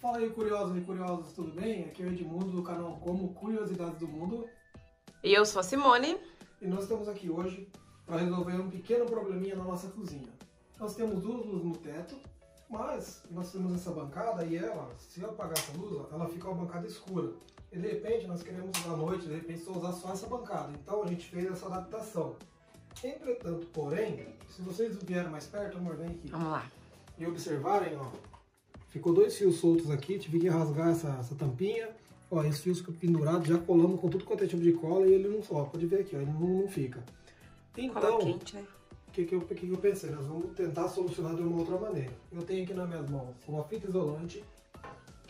Fala aí, curiosos e curiosas, tudo bem? Aqui é o Edmundo do canal Como Curiosidades do Mundo. E eu sou a Simone. E nós estamos aqui hoje para resolver um pequeno probleminha na nossa cozinha. Nós temos duas luzes no teto, mas nós temos essa bancada e ela, se eu apagar essa luz, ela fica uma bancada escura. E de repente nós queremos à noite, de repente só usar só essa bancada. Então a gente fez essa adaptação. Entretanto, porém, se vocês vierem mais perto, amor, vem aqui. Vamos lá. E observarem, ó, ficou dois fios soltos aqui, tive que rasgar essa, essa tampinha. Ó, esse fio ficou pendurado, já colamos com tudo quanto é tipo de cola e ele não, ó, pode ver aqui, ó, ele não, não fica. Então, o né? que, que, eu, que, que eu pensei? Nós vamos tentar solucionar de uma outra maneira. Eu tenho aqui nas minhas mãos uma fita isolante,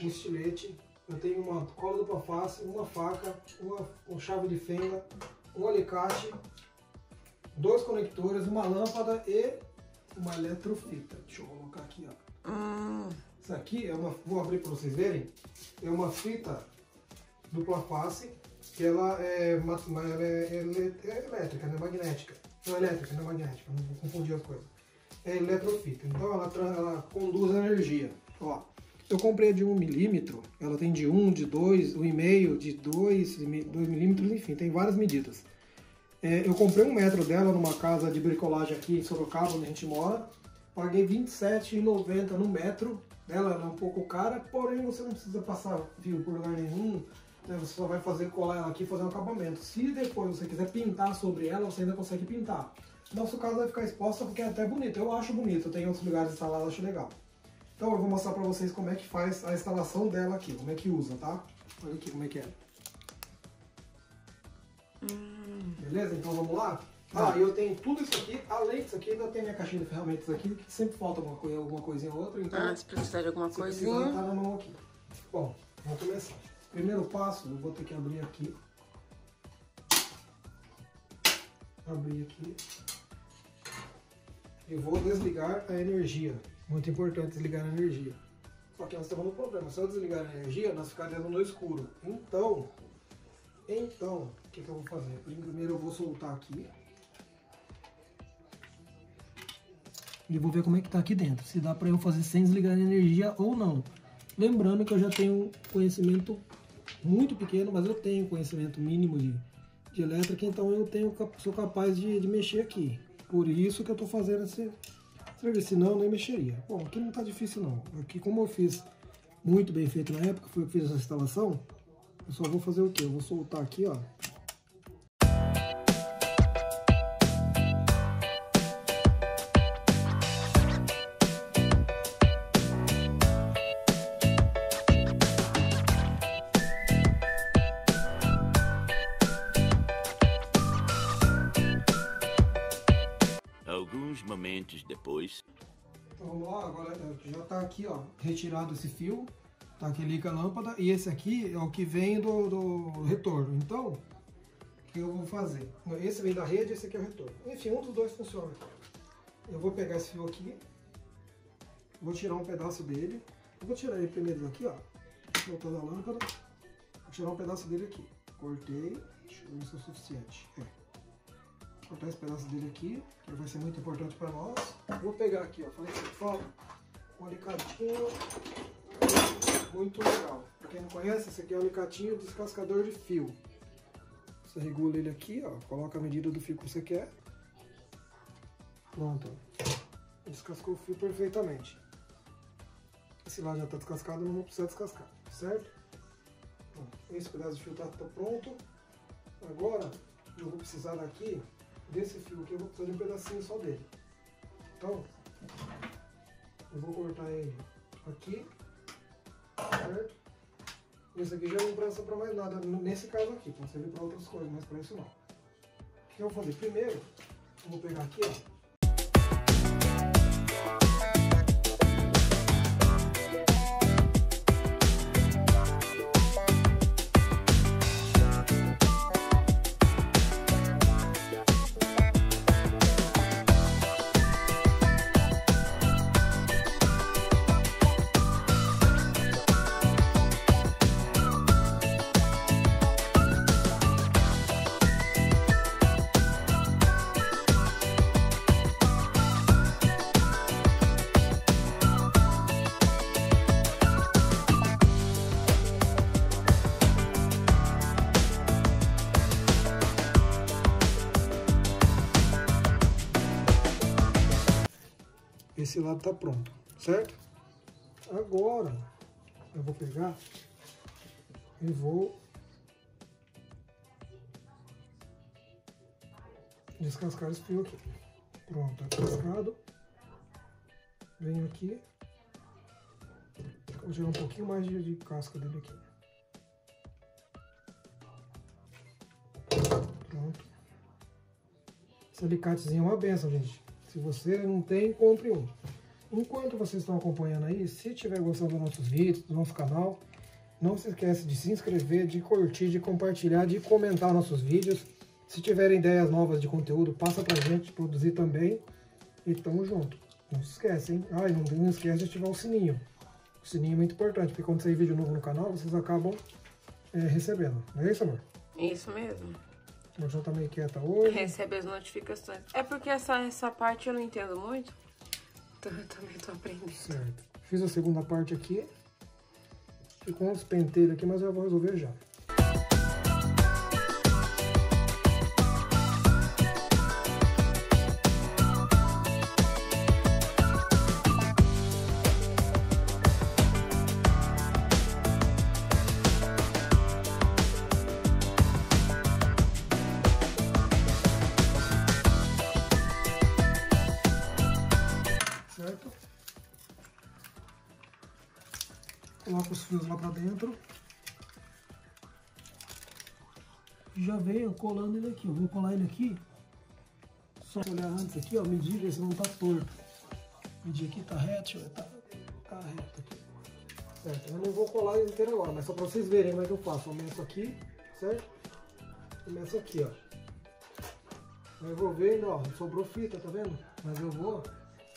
um estilete, eu tenho uma cola dupla face, uma faca, uma, uma chave de fenda, um alicate, dois conectores, uma lâmpada e uma eletrofita. Deixa eu colocar aqui, ó. Hum. Isso aqui é uma, vou abrir para vocês verem, é uma fita dupla face, que ela é, ela é, é elétrica, não é magnética. Não é elétrica, não é magnética, não confundir as coisas. É eletrofita, então ela, ela conduz energia. Ó, eu comprei de 1 milímetro, ela tem de 1, de 2, 1,5, de 2, 2 milímetros, enfim, tem várias medidas. É, eu comprei um metro dela numa casa de bricolagem aqui em Sorocaba, onde a gente mora. Paguei R$27,90 no metro. Ela é um pouco cara, porém você não precisa passar fio por lugar nenhum. Né? Você só vai fazer colar ela aqui e fazer um acabamento. Se depois você quiser pintar sobre ela, você ainda consegue pintar. No nosso caso vai ficar exposta porque é até bonito. Eu acho bonito, tem outros lugares instalados, acho legal. Então eu vou mostrar pra vocês como é que faz a instalação dela aqui, como é que usa, tá? Olha aqui como é que é. Hum. Beleza? Então vamos lá? Ah, eu tenho tudo isso aqui, além disso aqui, ainda tem minha caixinha de ferramentas aqui, que sempre falta alguma, coisa, alguma coisinha ou outra. Então, ah, se precisar de alguma coisinha. tá na mão aqui. Bom, vamos começar. Primeiro passo, eu vou ter que abrir aqui. Abrir aqui. E vou desligar a energia. Muito importante desligar a energia. Só que nós temos um problema. Se eu desligar a energia, nós ficaremos no escuro. Então, então, o que, que eu vou fazer? Primeiro eu vou soltar aqui. E vou ver como é que tá aqui dentro. Se dá para eu fazer sem desligar a energia ou não. Lembrando que eu já tenho conhecimento muito pequeno, mas eu tenho conhecimento mínimo de, de elétrica, então eu tenho, sou capaz de, de mexer aqui. Por isso que eu estou fazendo esse serviço, senão eu nem mexeria. Bom, aqui não está difícil não. Aqui como eu fiz muito bem feito na época, foi eu que fiz essa instalação, eu só vou fazer o que? Eu vou soltar aqui, ó, Depois. Então vamos lá, agora já está aqui, ó, retirado esse fio, tá aqui liga a lâmpada e esse aqui é o que vem do, do retorno. Então, o que eu vou fazer? Esse vem da rede, esse aqui é o retorno. Enfim, um dos dois funciona. Eu vou pegar esse fio aqui, vou tirar um pedaço dele, eu vou tirar ele primeiro daqui, ó, voltando a lâmpada, vou tirar um pedaço dele aqui. Cortei, eu ver se é o suficiente. É cortar esse pedaço dele aqui, que vai ser muito importante para nós. Vou pegar aqui, ó, falei falta um alicatinho muito legal. Para quem não conhece, esse aqui é o alicatinho descascador de fio. Você regula ele aqui, ó, coloca a medida do fio que você quer. Pronto. Descascou o fio perfeitamente. Esse lá já está descascado, não vou precisar descascar, certo? esse pedaço de fio está tá pronto. Agora eu vou precisar daqui desse fio aqui eu vou precisar de um pedacinho só dele. Então, eu vou cortar ele aqui, certo? Esse aqui já não presta para mais nada, nesse caso aqui, pode servir para outras coisas, mas para isso não. O que eu vou fazer? Primeiro, eu vou pegar aqui, ó, Esse lado tá pronto, certo? Agora, eu vou pegar e vou descascar esse fio aqui. Pronto, tá descascado. Venho aqui. Vou tirar um pouquinho mais de, de casca dele aqui. Pronto. Esse alicatezinho é uma benção, gente. Se você não tem, compre um. Enquanto vocês estão acompanhando aí, se tiver gostando dos nossos vídeos, do nosso canal, não se esqueça de se inscrever, de curtir, de compartilhar, de comentar nossos vídeos. Se tiverem ideias novas de conteúdo, passa pra gente produzir também. E tamo junto. Não se esquece, hein? Ah, e não, não esquece de ativar o sininho. O sininho é muito importante, porque quando sair vídeo novo no canal, vocês acabam é, recebendo. Não é isso, amor? Isso mesmo. A já tá meio quieta hoje. Recebe as notificações. É porque essa, essa parte eu não entendo muito. Então eu também tô aprendendo. Certo. Fiz a segunda parte aqui. Ficou uns penteiros aqui, mas eu vou resolver já. Certo? Coloco os fios lá pra dentro. Já venho colando ele aqui. Eu vou colar ele aqui. Só olhar antes aqui, ó. Medir ver se não tá torto. Medir aqui, tá reto, deixa. Tá, tá reto aqui. Certo, eu não vou colar ele inteiro agora, mas só pra vocês verem como é que eu faço. Eu meço aqui, certo? Começo aqui, ó. Eu vou vendo, ó, sobrou fita, tá vendo? Mas eu vou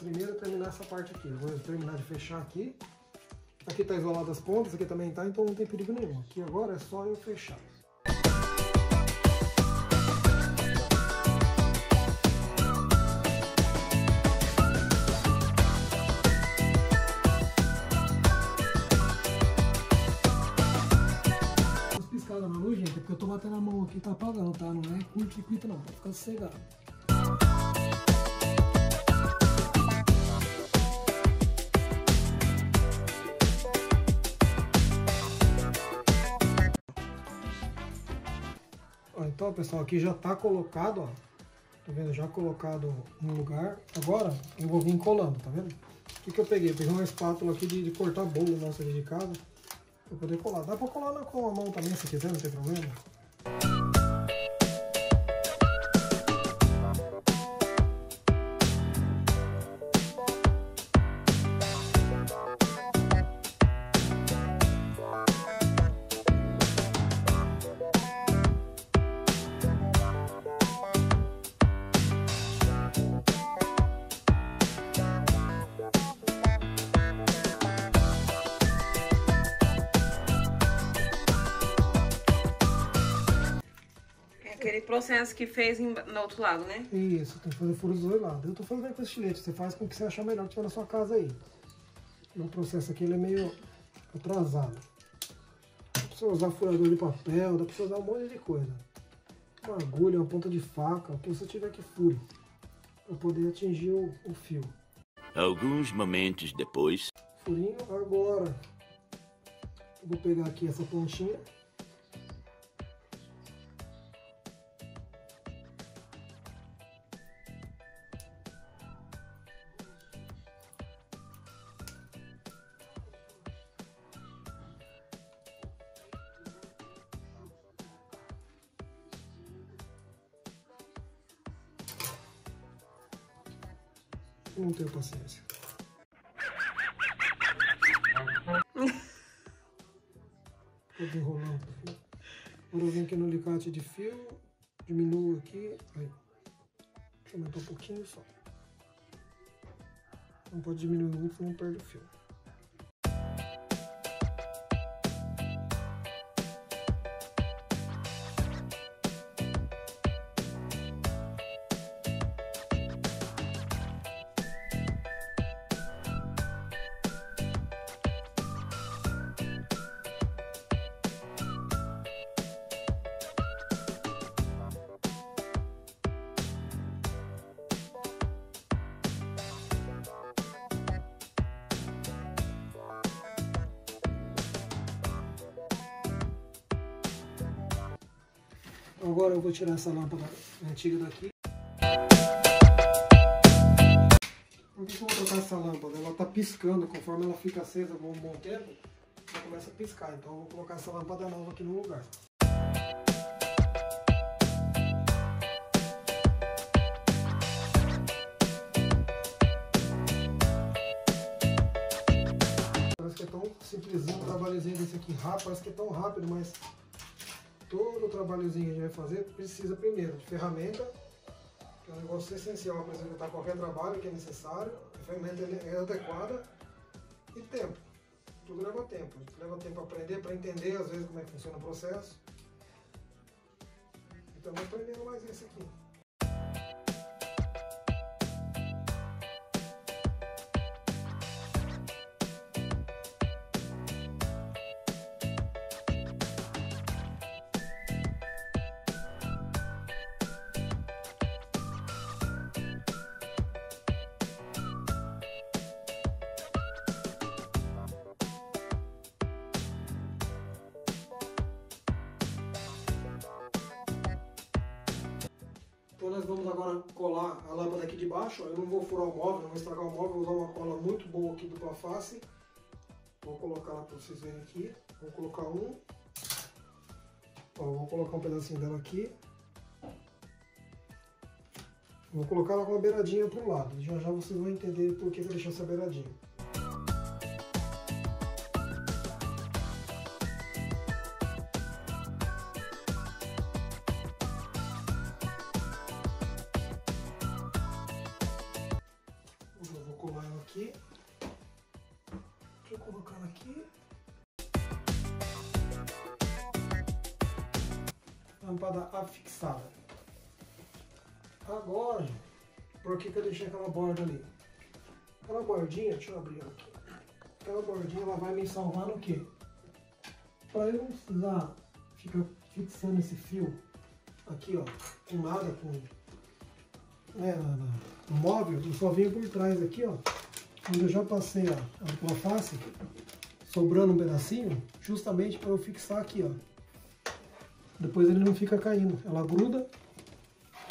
primeiro terminar essa parte aqui. Vou terminar de fechar aqui. Aqui tá isolado as pontas, aqui também tá, então não tem perigo nenhum. Aqui agora é só eu fechar. As piscadas na luz, gente, é porque eu tô batendo a mão aqui, tá apagando, tá? Não é curto-circuito não, pode ficar sossegado. Então, pessoal, aqui já tá colocado, ó. Tá vendo? Já colocado no lugar. Agora eu vou vir colando, tá vendo? O que, que eu peguei? Peguei uma espátula aqui de, de cortar bolo nossa de casa. Pra poder colar. Dá pra colar com a mão também se quiser, não tem problema. Processo que fez em- no outro lado, né? Isso, tem que fazer furo dos dois lados. Eu tô fazendo com esse estilete, você faz com o que você achar melhor que tiver na sua casa aí. O processo aqui ele é meio atrasado. Dá pra você usar furador de papel, dá pra você usar um monte de coisa. Uma agulha, uma ponta de faca, o que você tiver que fure. Pra poder atingir o, o fio. Alguns momentos depois. Furinho, agora eu vou pegar aqui essa pontinha. Não tenho paciência. Tô desenrolando o fio. Agora eu venho aqui no alicate de fio, diminuo aqui, aí. Deixa eu aumentar um pouquinho só. Não pode diminuir muito, senão perde o fio. Agora eu vou tirar essa lâmpada antiga daqui. Por que eu vou trocar essa lâmpada? Ela está piscando, conforme ela fica acesa por um bom tempo, ela começa a piscar. Então eu vou colocar essa lâmpada nova aqui no lugar. Parece que é tão simplesinho o trabalhozinho desse aqui rápido, parece que é tão rápido, mas todo o trabalhozinho que a gente vai fazer precisa primeiro de ferramenta, que é um negócio essencial para executar qualquer trabalho que é necessário, a ferramenta é adequada e tempo. Tudo leva tempo. Leva tempo para aprender, para entender às vezes como é que funciona o processo. Então vamos aprendendo mais esse aqui. Nós vamos agora colar a lâmpada aqui de baixo. Eu não vou furar o móvel, não vou estragar o móvel, vou usar uma cola muito boa aqui dupla face. Vou colocar lá para vocês verem aqui. Vou colocar um. Ó, vou colocar um pedacinho dela aqui. Vou colocar ela com uma beiradinha pro lado. Já já vocês vão entender por que eu deixei essa beiradinha. Aqui. Colocar ela aqui. Lâmpada afixada. Agora, por que, que eu deixei aquela borda ali? Aquela bordinha, deixa eu abrir ela aqui. Aquela bordinha ela vai me salvar no quê? Para eu não precisar ficar fixando esse fio aqui, ó, com nada, com né, no móvel, eu só venho por trás aqui, ó. Onde eu já passei a dupla face, sobrando um pedacinho, justamente para eu fixar aqui, ó. Depois ele não fica caindo. Ela gruda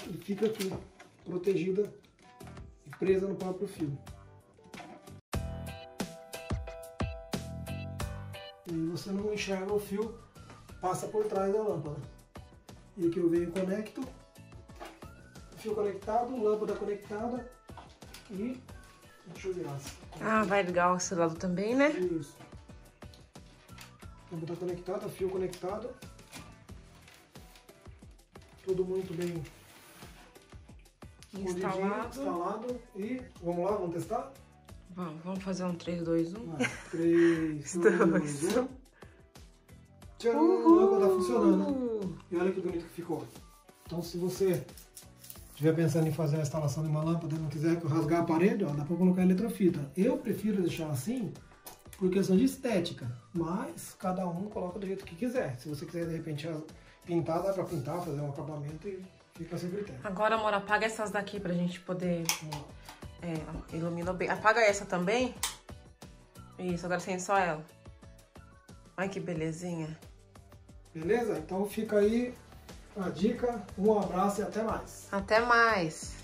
e fica aqui, protegida e presa no próprio fio. E você não enxerga o fio, passa por trás da lâmpada. E aqui eu venho e conecto fio conectado, lâmpada conectada e. Deixa eu virar. Ah, vai ligar esse lado também, né? Isso. Lâmpada conectada, fio conectado. Tudo muito bem Instalado. instalado. E vamos lá, vamos testar? Vamos, vamos fazer um 3, 2, 1. Vai, 3, 2, Dois. 1. Tcharam, a lâmpada tá funcionando. E olha que bonito que ficou. Então se você estiver pensando em fazer a instalação de uma lâmpada e não quiser rasgar a parede, ó, dá para colocar eletrofita. Eu prefiro deixar assim por questão de estética, mas cada um coloca do jeito que quiser. Se você quiser de repente pintar, dá para pintar, fazer um acabamento e fica a seu critério. Agora, amor, apaga essas daqui pra gente poder... É, ilumina bem. Apaga essa também. Isso, agora acende só ela. Ai, que belezinha. Beleza? Então fica aí a dica. Um abraço e até mais. Até mais.